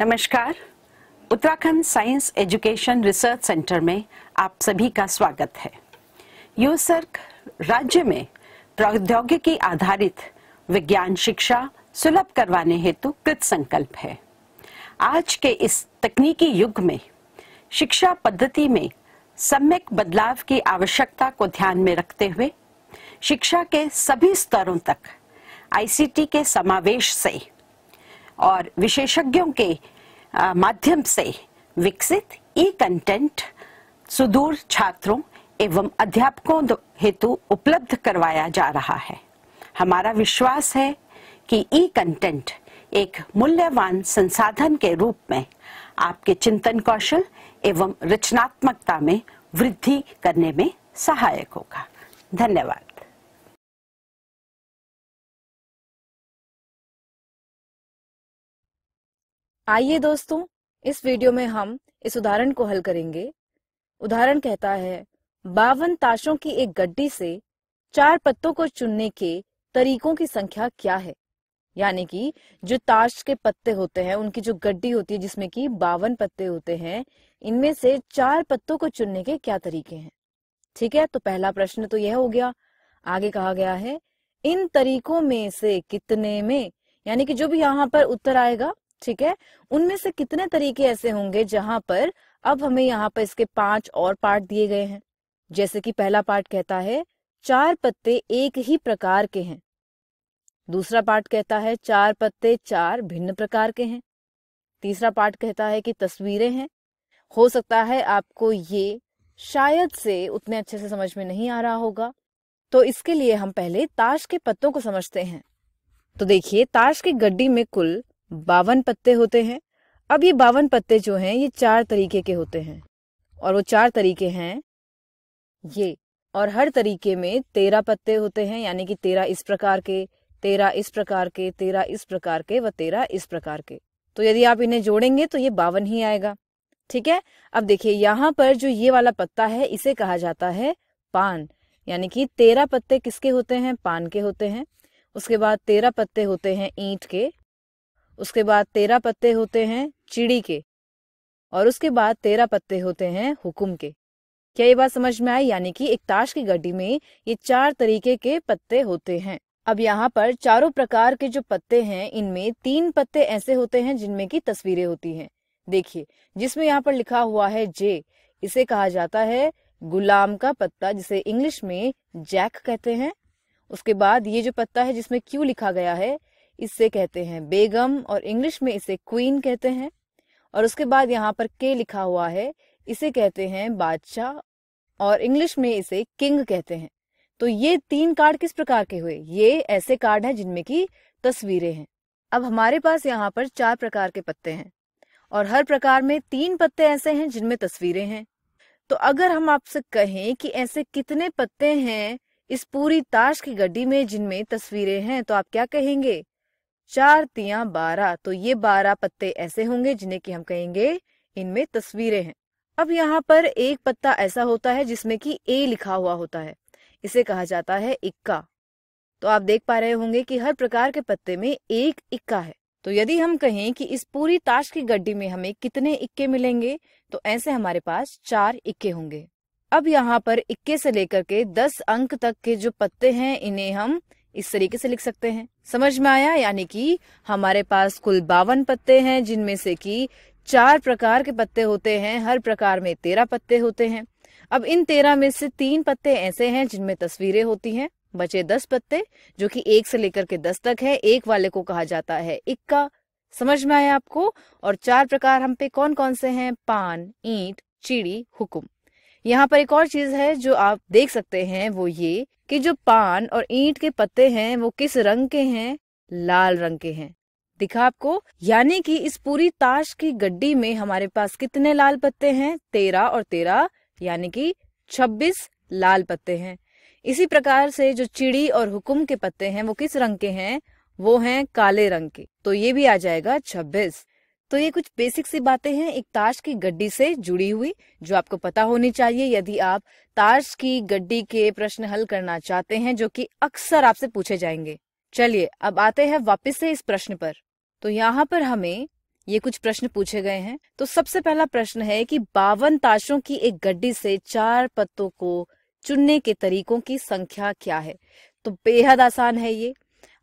नमस्कार। Uttarakhand science education research centre में आप सभी का स्वागत है। यूसर्क राज्य में प्रौद्योगिकी आधारित विज्ञान शिक्षा सुलभ करवाने हेतु कृत संकल्प है। आज के इस तकनीकी युग में शिक्षा पद्धति में सम्यक बदलाव की आवश्यकता को ध्यान में रखते हुए शिक्षा के सभी स्तरों तक आईसीटी के समावेश से और विशेषज्ञों के माध्यम से विकसित ई कंटेंट सुदूर छात्रों एवं अध्यापकों हेतु उपलब्ध करवाया जा रहा है। हमारा विश्वास है कि ई कंटेंट एक मूल्यवान संसाधन के रूप में आपके चिंतन कौशल एवं रचनात्मकता में वृद्धि करने में सहायक होगा। धन्यवाद। आइए दोस्तों, इस वीडियो में हम इस उदाहरण को हल करेंगे। उदाहरण कहता है, बावन ताशों की एक गड्डी से चार पत्तों को चुनने के तरीकों की संख्या क्या है? यानी कि जो ताश के पत्ते होते हैं, उनकी जो गड्डी होती है, जिसमें कि बावन पत्ते होते हैं, इनमें से चार पत्तों को चुनने के क्या तरीके हैं? ठीक है तो पहला प्रश्न तो यह हो गया। आगे कहा गया है, इन तरीकों में से कितने में, यानी कि जो भी यहाँ पर उत्तर आएगा ठीक है? उनमें से कितने तरीके ऐसे होंगे जहाँ पर अब हमें यहाँ पर इसके पाँच और पार्ट दिए गए हैं? जैसे कि पहला पार्ट कहता है, चार पत्ते एक ही प्रकार के हैं। दूसरा पार्ट कहता है, चार पत्ते चार भिन्न प्रकार के हैं। तीसरा पार्ट कहता है कि तस्वीरें हैं। हो सकता है आपको ये शायद से उतने अच्छे से समझ में नहीं आ रहा होगा। तो इसके लिए हम पहले ताश के पत्तों को समझते हैं। तो देखिए, ताश की गड्डी में कुल बावन पत्ते होते हैं। अब ये बावन पत्ते जो हैं, ये चार तरीके के होते हैं। और वो चार तरीके हैं, ये। और हर तरीके में तेरह पत्ते होते हैं, यानी कि तेरह इस प्रकार के, तेरह इस प्रकार के, तेरह इस प्रकार के व तेरह इस प्रकार के। तो यदि आप इन्हें जोड़ेंगे तो ये बावन ही आएगा। ठीक है? अब देखिए, यहाँ पर जो ये वाला पत्ता है, इसे कहा जाता है पान। यानी कि तेरह पत्ते किसके होते हैं? पान के होते हैं। उसके बाद तेरह पत्ते होते हैं ईंट के। उसके बाद तेरह पत्ते होते हैं चिड़ी के, और उसके बाद तेरह पत्ते होते हैं हुकुम के। क्या ये बात समझ में आई? यानी कि एक ताश की गड्डी में ये चार तरीके के पत्ते होते हैं। अब यहाँ पर चारों प्रकार के जो पत्ते हैं, इनमें तीन पत्ते ऐसे होते हैं जिनमें की तस्वीरें होती हैं। देखिए, जिसमें यहाँ पर लिखा हुआ है जे, इसे कहा जाता है गुलाम का पत्ता, जिसे इंग्लिश में जैक कहते हैं। उसके बाद ये जो पत्ता है जिसमें क्यू लिखा गया है इससे कहते हैं बेगम और इंग्लिश में इसे क्वीन कहते हैं। और उसके बाद यहाँ पर के लिखा हुआ है, इसे कहते हैं बादशाह और इंग्लिश में इसे किंग कहते हैं। तो ये तीन कार्ड किस प्रकार के हुए? ये ऐसे कार्ड हैं जिनमें की तस्वीरें हैं। अब हमारे पास यहाँ पर चार प्रकार के पत्ते हैं और हर प्रकार में तीन पत्ते ऐसे हैं जिनमें तस्वीरें हैं। तो अगर हम आपसे कहें कि ऐसे कितने पत्ते हैं इस पूरी ताश की गड्डी में जिनमें तस्वीरें हैं तो आप क्या कहेंगे? चार तिया बारह तो ये बारह पत्ते ऐसे होंगे जिन्हें की हम कहेंगे, इनमें तस्वीरें हैं। अब यहाँ पर एक पत्ता ऐसा होता है जिसमें कि ए लिखा हुआ होता है। इसे कहा जाता है इक्का। तो आप देख पा रहे होंगे कि हर प्रकार के पत्ते में एक इक्का है। तो यदि हम कहें कि इस पूरी ताश की गड्डी में हमें कितने इक्के मिलेंगे तो ऐसे हमारे पास चार इक्के होंगे। अब यहाँ पर इक्के से लेकर के दस अंक तक के जो पत्ते हैं, इन्हें हम इस तरीके से लिख सकते हैं। समझ में आया? यानी कि हमारे पास कुल बावन पत्ते हैं, जिनमें से कि चार प्रकार के पत्ते होते हैं, हर प्रकार में तेरह पत्ते होते हैं। अब इन तेरह में से तीन पत्ते ऐसे हैं, जिनमें तस्वीरें होती हैं। बचे दस पत्ते, जो कि एक से लेकर के दस तक है, एक वाले को कहा जाता है इक्का। समझ में आया आपको? और चार प्रकार हम पे कौन कौन से हैं? पान, ईंट, चिड़ी, हुकुम। यहाँ पर एक और चीज़ है जो आप देख सकते हैं, वो ये कि जो पान और ईंट के पत्ते हैं, वो किस रंग के हैं? लाल रंग के हैं। दिखा आपको? यानी कि इस पूरी ताश की गड्डी में हमारे पास कितने लाल पत्ते हैं? तेरह और तेरह, यानी कि छब्बीस लाल पत्ते हैं। इसी प्रकार से जो चिड़ी और हुकुम के पत्ते हैं, वो किस रंग के हैं? वो हैं काले रंग के। तो ये भी आ जाएगा छब्बीस। तो ये कुछ बेसिक सी बातें हैं, एक ताश की गड्डी से जुड़ी हुई, जो आपको पता होनी चाहिए। यदि आप ताश की गड्डी के प्रश्न हल करना चाहते हैं, जो कि अक्सर आपसे पूछे जाएँगे। चलिए, अब आते हैं वापस से इस प्रश्न पर। तो यहाँ पर हमें ये कुछ प्रश्न पूछे गए हैं। तो सबसे पहला प्रश्न है कि बावन ताशों की एक गड्डी से चार पत्तों को चुनने के तरीकों की संख्या क्या है? तो बेहद आसान है ये।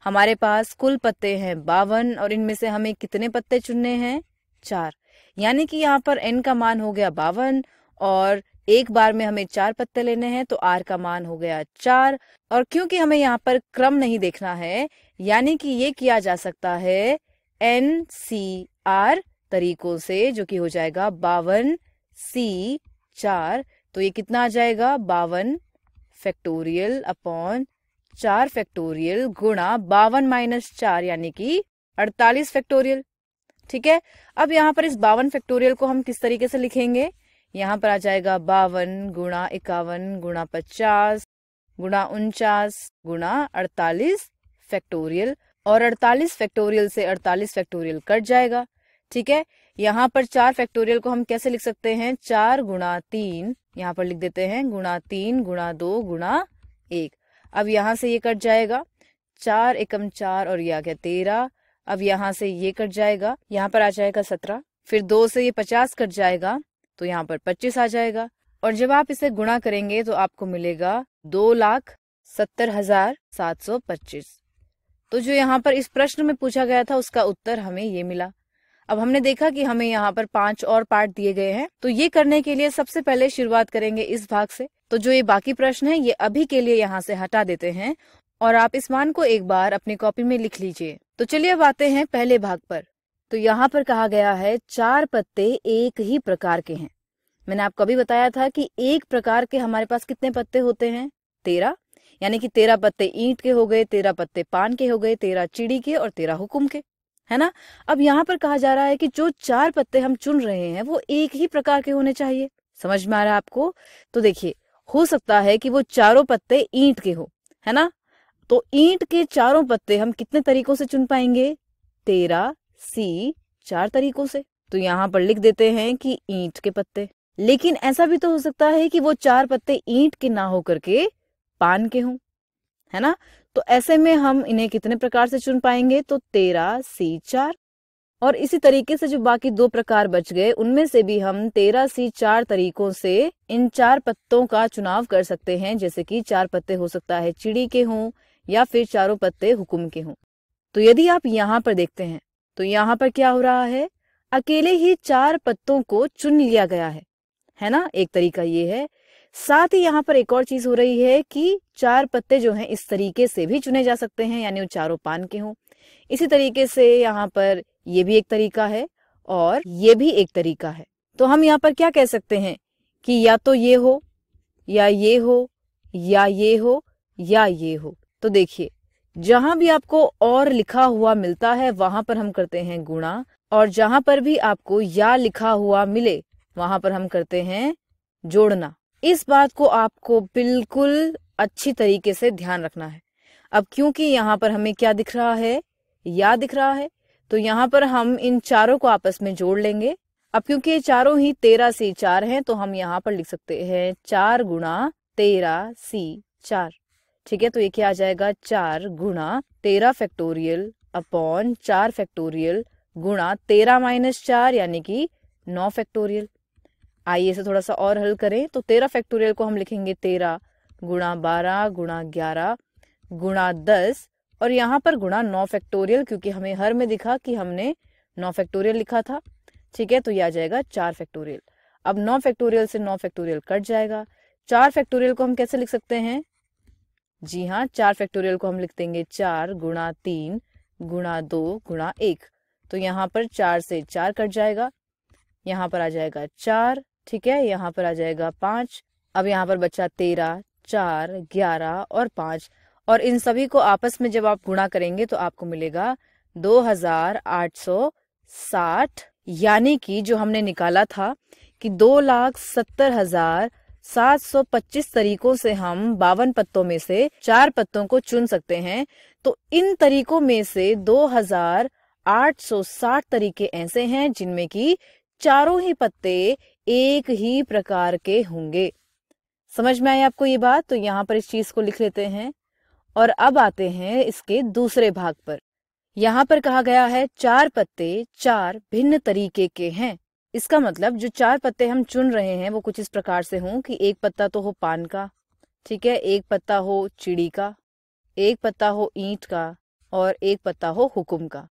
हमारे पास कुल पत्ते हैं बावन और इनमें से हमें कितने पत्ते चुनने हैं? चार। यानी कि यहाँ पर एन का मान हो गया बावन और एक बार में हमें चार पत्ते लेने हैं तो आर का मान हो गया चार। और क्योंकि हमें यहाँ पर क्रम नहीं देखना है, यानी कि ये किया जा सकता है एन सी आर तरीकों से, जो कि हो जाएगा बावन सी चार। तो ये कितना आ जाएगा? बावन फैक्टोरियल अपॉन चार फैक्टोरियल गुणा बावन माइनस चार यानी कि अड़तालीस फैक्टोरियल ठीक है? अब यहाँ पर इस बावन फैक्टोरियल को हम किस तरीके से लिखेंगे? यहाँ पर आ जाएगा बावन गुणा इक्यावन गुणा पचास गुणा उनचास गुणा अड़तालीस फैक्टोरियल और 48 फैक्टोरियल से 48 फैक्टोरियल कट जाएगा। ठीक है? यहाँ पर चार फैक्टोरियल को हम कैसे लिख सकते हैं? चार गुणा तीन, यहाँ पर लिख देते हैं, गुणा तीन गुणा दो गुणा एक। अब यहाँ से ये कट जाएगा। चार एकम चार और ये आ गया तेरह। अब यहाँ से ये कट जाएगा। यहाँ पर आ जाएगा सत्रह। फिर दो से ये पचास कट जाएगा तो यहाँ पर पच्चीस आ जाएगा। और जब आप इसे गुणा करेंगे तो आपको मिलेगा दो लाख सत्तर हज़ार सात सौ पच्चीस। तो जो यहाँ पर इस प्रश्न में पूछा गया था, उसका उत्तर हमें ये मिला। अब हमने देखा कि हमें यहाँ पर पाँच और पार्ट दिए गए हैं। तो ये करने के लिए सबसे पहले शुरुआत करेंगे इस भाग से। तो जो ये बाकी प्रश्न है, ये अभी के लिए यहाँ से हटा देते हैं और आप इस मान को एक बार अपनी कॉपी में लिख लीजिए। तो चलिए अब आते हैं पहले भाग पर। तो यहाँ पर कहा गया है, चार पत्ते एक ही प्रकार के हैं। मैंने आपको अभी बताया था कि एक प्रकार के हमारे पास कितने पत्ते होते हैं? तेरह। यानी कि तेरह पत्ते ईंट के हो गए, तेरह पत्ते पान के हो गए, तेरह चिड़ी के और तेरह हुकुम के। है ना? अब यहाँ पर कहा जा रहा है कि जो चार पत्ते हम चुन रहे हैं, वो एक ही प्रकार के होने चाहिए। समझ में आ रहा है आपको? तो देखिए, हो सकता है कि वो चारों पत्ते ईंट के हो, है ना? तो ईंट के चारों पत्ते हम कितने तरीकों से चुन पाएँगे? तेरह, सी, चार तरीकों से। तो यहाँ पर लिख देते हैं कि ईंट के पत्ते। लेकिन ऐसा भी तो हो सकता है कि वो चार पत्ते ईंट के ना होकर के पान के हों, है ना? तो ऐसे में हम इन्हें कितने प्रकार से चुन पाएँगे? तो तेरह, सी, चार। और इसी तरीके से जो बाकी दो प्रकार बच गए, उनमें से भी हम तेरह, सी, चार तरीकों से इन चार पत्तों का चुनाव कर सकते हैं। जैसे कि चार पत्ते हो सकता है चिड़ी के हों या फिर चारों पत्ते हुकुम के हों। तो यदि आप यहाँ पर देखते हैं तो यहाँ पर क्या हो रहा है? अकेले ही चार पत्तों को चुन लिया गया है। है ना? एक तरीका ये है साथ ही यहाँ पर एक और चीज़ हो रही है कि चार पत्ते जो हैं इस तरीके से भी चुने जा सकते हैं, यानी वो चारों पान के हों। इसी तरीके से यहाँ पर ये भी एक तरीका है और ये भी एक तरीका है। तो हम यहाँ पर क्या कह सकते हैं कि या तो ये हो, या ये हो, या ये हो, या ये हो। तो देखिए, जहाँ भी आपको और लिखा हुआ मिलता है, वहाँ पर हम करते हैं गुणा, और जहाँ पर भी आपको या लिखा हुआ मिले, वहाँ पर हम करते हैं जोड़ना। इस बात को आपको बिल्कुल अच्छी तरीके से ध्यान रखना है। अब क्योंकि यहाँ पर हमें क्या दिख रहा है? या दिख रहा है तो यहाँ पर हम इन चारों को आपस में जोड़ लेंगे। अब क्योंकि ये चारों ही तेरह सी चार हैं तो हम यहाँ पर लिख सकते हैं चार गुणा तेरह सी चार। ठीक है तो ये क्या आ जाएगा? चार गुणा तेरह फैक्टोरियल अपॉन चार फैक्टोरियल गुणा तेरह माइनस चार, यानी कि नौ फैक्टोरियल। आइए इसे थोड़ा सा और हल करें। तो तेरह फैक्टोरियल को हम लिखेंगे तेरह, गुणा बारह, गुणा ग्यारह, गुणा दस और यहाँ पर गुणा नौ फैक्टोरियल क्योंकि हमें हर में दिखा कि हमने नौ फैक्टोरियल लिखा था। ठीक है तो यह आ जाएगा चार फैक्टोरियल अब नौ फैक्टोरियल से नौ फैक्टोरियल कट जाएगा। चार फैक्टोरियल को हम कैसे लिख सकते हैं? जी हाँ चार फैक्टोरियल को हम लिख देंगे चार, गुणा तीन, गुणा दो, गुणा एक। तो यहाँ पर चार से चार कट जाएगा। यहाँ पर आ जाएगा चार ठीक है, यहाँ पर आ जाएगा पाँच। अब यहाँ पर बचा तेरह, चार, ग्यारह और पाँच। और इन सभी को आपस में जब आप गुणा करेंगे तो आपको मिलेगा दो हज़ार आठ सौ साठ। यानी कि जो हमने निकाला था कि दो लाख सत्तर हज़ार सात सौ पच्चीस तरीकों से हम बावन पत्तों में से चार पत्तों को चुन सकते हैं तो इन तरीकों में से दो हज़ार आठ सौ साठ तरीके ऐसे हैं जिनमें कि चारों ही पत्ते एक ही प्रकार के होंगे। समझ में आई आपको ये बात? तो यहाँ पर इस चीज़ को लिख लेते हैं और अब आते हैं इसके दूसरे भाग पर। यहाँ पर कहा गया है, चार पत्ते चार भिन्न तरीके के हैं। इसका मतलब जो चार पत्ते हम चुन रहे हैं, वो कुछ इस प्रकार से हों कि एक पत्ता तो हो पान का, ठीक है? एक पत्ता हो चिड़ी का, एक पत्ता हो ईंट का और एक पत्ता हो हुकुम का।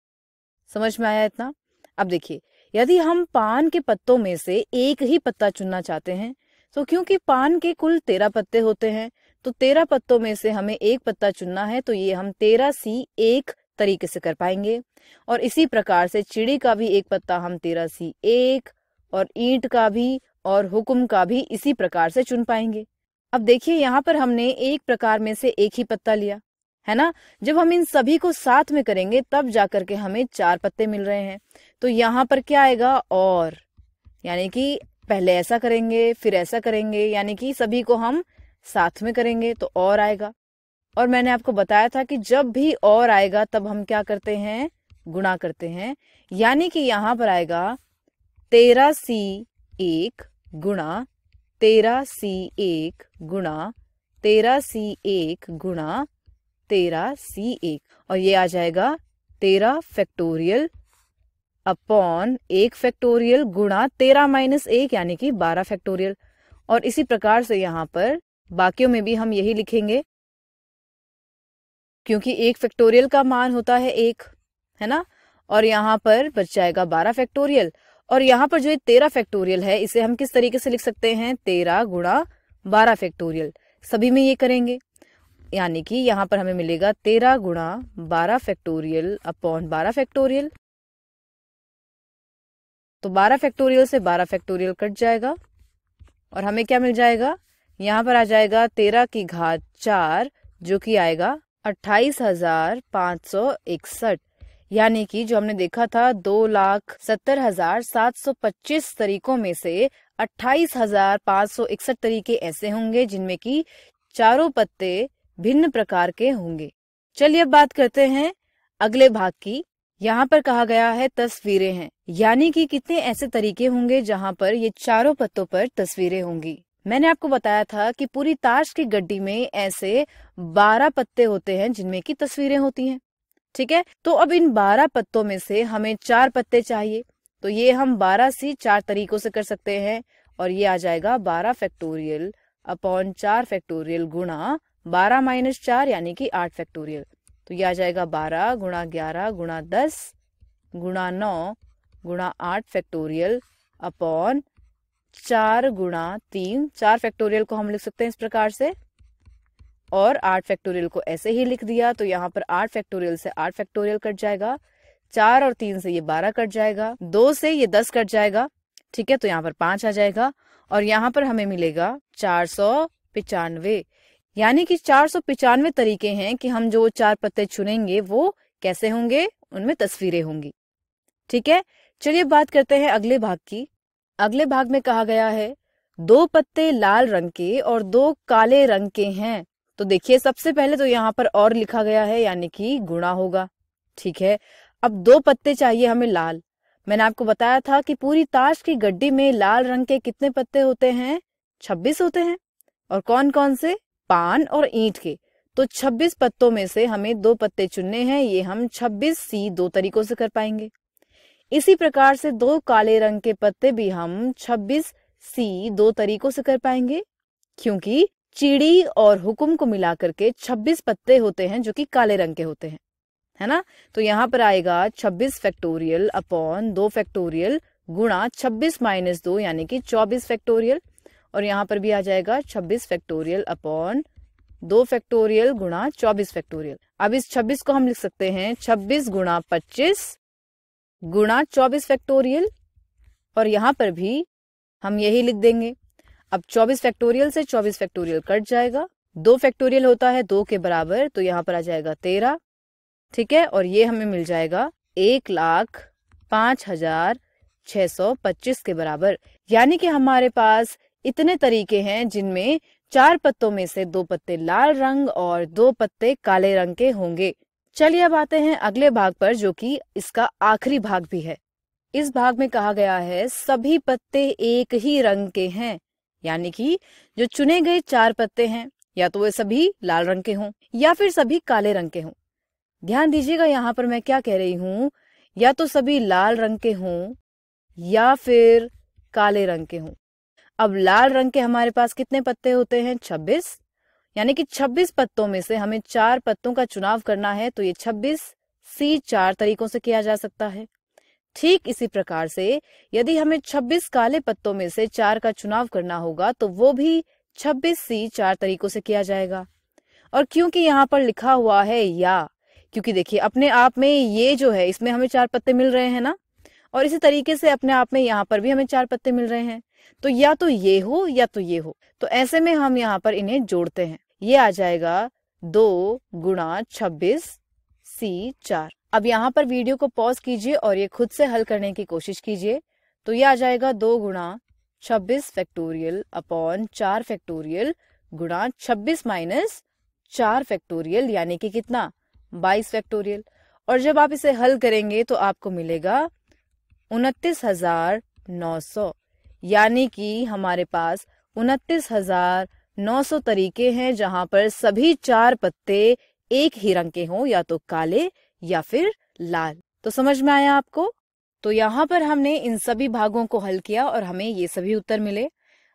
समझ में आया इतना? अब देखिए यदि हम पान के पत्तों में से एक ही पत्ता चुनना चाहते हैं तो क्योंकि पान के कुल तेरह पत्ते होते हैं तो तेरह पत्तों में से हमें एक पत्ता चुनना है तो ये हम तेरह सी एक तरीके से कर पाएँगे। और इसी प्रकार से चिड़ी का भी एक पत्ता हम तेरह सी एक, और ईंट का भी, और हुक्म का भी इसी प्रकार से चुन पाएँगे। अब देखिए, यहाँ पर हमने एक प्रकार में से एक ही पत्ता लिया। है ना? जब हम इन सभी को साथ में करेंगे, तब जाकर के हमें चार पत्ते मिल रहे हैं। तो यहाँ पर क्या आएगा? और। यानी कि पहले ऐसा करेंगे, फिर ऐसा करेंगे, यानी कि सभी को हम साथ में करेंगे तो और आएगा। और मैंने आपको बताया था कि जब भी और आएगा, तब हम क्या करते हैं? गुणा करते हैं। यानी कि यहाँ पर आएगा, तेरह सी एक गुणा, तेरह सी एक गुणा, तेरह सी एक गुणा तेरह सी एक और ये आ जाएगा तेरह फैक्टोरियल अपॉन एक फैक्टोरियल गुणा तेरह माइनस एक, यानी कि बारह फैक्टोरियल और इसी प्रकार से यहाँ पर बाकियों में भी हम यही लिखेंगे, क्योंकि एक फैक्टोरियल का मान होता है एक, है ना? और यहाँ पर बच जाएगा बारह फैक्टोरियल और यहाँ पर जो ये तेरह फैक्टोरियल है, इसे हम किस तरीके से लिख सकते हैं? तेरह गुणा बारह फैक्टोरियल सभी में ये करेंगे। यानी कि यहाँ पर हमें मिलेगा तेरह गुणा बारह फैक्टोरियल अपॉन बारह फैक्टोरियल। तो बारह फैक्टोरियल से बारह फैक्टोरियल कट जाएगा और हमें क्या मिल जाएगा? यहाँ पर आ जाएगा तेरह की घात चार, जो कि आएगा अट्ठाईस हज़ार पाँच सौ इकसठ। यानी कि जो हमने देखा था, दो लाख सत्तर हज़ार सात सौ पच्चीस तरीकों में से अट्ठाईस हज़ार पाँच सौ इकसठ तरीके ऐसे होंगे जिनमें कि चारों पत्ते भिन्न प्रकार के होंगे। चलिए अब बात करते हैं अगले भाग की। यहाँ पर कहा गया है तस्वीरें हैं। यानी कि कितने ऐसे तरीके होंगे जहाँ पर ये चारों पत्तों पर तस्वीरें होंगी। मैंने आपको बताया था कि पूरी ताश की गड्डी में ऐसे बारह पत्ते होते हैं जिनमें की तस्वीरें होती हैं। ठीक है? तो अब इन बारह पत्तों में से हमें चार पत्ते चाहिए। तो ये हम बारह सी चार तरीकों से कर सकते हैं और ये आ जाएगा बारह फैक्टोरियल अपॉन चार फैक्टोरियल गुणा बारह माइनस चार यानी कि आठ फैक्टोरियल। तो यह आ जाएगा बारह गुणा ग्यारह गुणा दस गुणा नौ गुणा आठ फैक्टोरियल अपॉन चार गुणा तीन। चार फैक्टोरियल को हम लिख सकते हैं इस प्रकार से। और आठ फैक्टोरियल को ऐसे ही लिख दिया तो यहाँ पर आठ फैक्टोरियल से आठ फैक्टोरियल कट जाएगा। चार और तीन से ये बारह कट जाएगा। दो से ये दस कट जाएगा। ठीक है तो यहाँ पर पाँच आ जाएगा। और यहाँ पर हमें मिलेगा चार सौ पिचानवे। यानी कि चार सौ पिचानवे तरीके हैं कि हम जो चार पत्ते चुनेंगे, वो कैसे होंगे, उनमें तस्वीरें होंगी। ठीक है? चलिए बात करते हैं अगले भाग की। अगले भाग में कहा गया है, दो पत्ते लाल रंग के और दो काले रंग के हैं। तो देखिए, सबसे पहले तो यहाँ पर और लिखा गया है, यानी कि गुणा होगा। ठीक है? अब दो पत्ते चाहिए हमें लाल। मैंने आपको बताया था कि पूरी ताश की गड्डी में लाल रंग के कितने पत्ते होते हैं? छब्बीस होते हैं। और कौन कौन से? पान और ईंट के। तो 26 पत्तों में से हमें दो पत्ते चुनने हैं, ये हम 26 सी दो तरीकों से कर पाएँगे। इसी प्रकार से दो काले रंग के पत्ते भी हम 26 सी दो तरीकों से कर पाएँगे, क्योंकि चिड़ी और हुकुम को मिलाकर के 26 पत्ते होते हैं जो कि काले रंग के होते हैं, है ना? तो यहाँ पर आएगा 26 फैक्टोरियल अपॉन दो फैक्टोरियल गुणा 26 माइनस दो, यानी कि 24 फैक्टोरियल। और यहाँ पर भी आ जाएगा 26 फैक्टोरियल अपॉन दो फैक्टोरियल गुणा 24 फैक्टोरियल अब इस 26 को हम लिख सकते हैं 26 गुणा 25 गुणा 24 फैक्टोरियल और यहाँ पर भी हम यही लिख देंगे। अब 24 फैक्टोरियल से 24 फैक्टोरियल कट जाएगा। दो फैक्टोरियल होता है दो के बराबर तो यहाँ पर आ जाएगा तेरह, ठीक है? और ये हमें मिल जाएगा एक लाख पाँच हज़ार छह सौ पच्चीस के बराबर। यानी कि हमारे पास इतने तरीके हैं जिनमें चार पत्तों में से दो पत्ते लाल रंग और दो पत्ते काले रंग के होंगे। चलिए अब आते हैं अगले भाग पर, जो कि इसका आखिरी भाग भी है। इस भाग में कहा गया है, सभी पत्ते एक ही रंग के हैं, यानी कि जो चुने गए चार पत्ते हैं, या तो वे सभी लाल रंग के हों, या फिर सभी काले रंग के हों। ध्यान दीजिएगा, यहाँ पर मैं क्या कह रही हूँ, या तो सभी लाल रंग के हों, या फिर काले रंग के हों। अब लाल रंग के हमारे पास कितने पत्ते होते हैं? 26 यानी कि 26 पत्तों में से हमें चार पत्तों का चुनाव करना है तो ये 26 सी चार तरीकों से किया जा सकता है। ठीक इसी प्रकार से यदि हमें 26 काले पत्तों में से चार का चुनाव करना होगा तो वो भी 26 सी चार तरीकों से किया जाएगा। और क्योंकि यहाँ पर लिखा हुआ है या, क्योंकि देखिए अपने आप में ये जो है, इसमें हमें चार पत्ते मिल रहे हैं ना? और इसी तरीके से अपने आप में यहाँ पर भी हमें चार पत्ते मिल रहे हैं। तो या तो ये हो, या तो ये हो। तो ऐसे में हम यहाँ पर इन्हें जोड़ते हैं। ये आ जाएगा दो गुणा छब्बीस सी चार। अब यहाँ पर वीडियो को पॉज कीजिए और ये खुद से हल करने की कोशिश कीजिए। तो ये आ जाएगा दो गुणा छब्बीस फैक्टोरियल अपॉन चार फैक्टोरियल गुणा छब्बीस माइनस चार फैक्टोरियल, यानी कि कितना? बाईस फैक्टोरियल। और जब आप इसे हल करेंगे तो आपको मिलेगा उनतीस हज़ार नौ सौ। यानी कि हमारे पास उनतीस हज़ार नौ सौ तरीके हैं, जहाँ पर सभी चार पत्ते एक ही रंग के हों, या तो काले या फिर लाल। तो समझ में आया आपको? तो यहाँ पर हमने इन सभी भागों को हल किया और हमें ये सभी उत्तर मिले।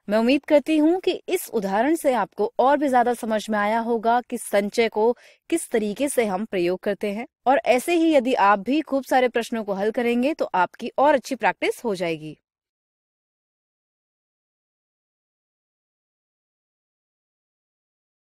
मैं उम्मीद करती हूँ कि इस उदाहरण से आपको और भी ज़्यादा समझ में आया होगा कि संचय को किस तरीके से हम प्रयोग करते हैं। और ऐसे ही यदि आप भी खूब सारे प्रश्नों को हल करेंगे तो आपकी और अच्छी प्रैक्टिस हो जाएगी।